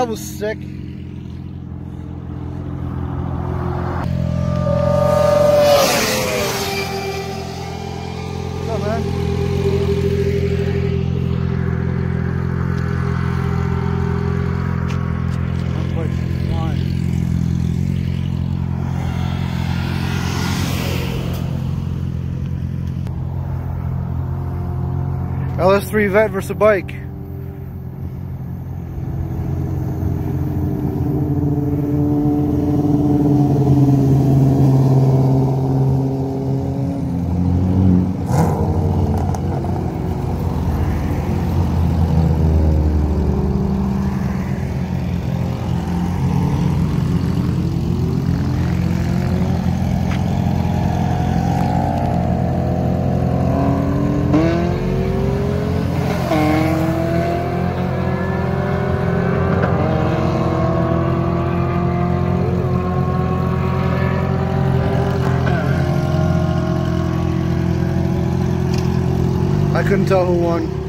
That was sick. What's up, man? Not quite flying. LS3 vet versus a bike. I couldn't tell who won.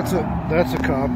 That's a that's a cop.